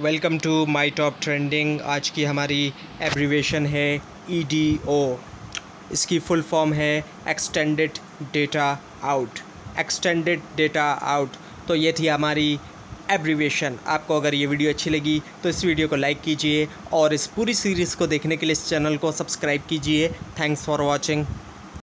Welcome to my top trending. आज की हमारी एब्रीवेशन है ई डी ओ इसकी फुल फॉर्म है extended data out extended data out तो ये थी हमारी एब्रीवेशन आपको अगर ये वीडियो अच्छी लगी तो इस वीडियो को लाइक कीजिए और इस पूरी सीरीज़ को देखने के लिए इस चैनल को सब्सक्राइब कीजिए। Thanks for watching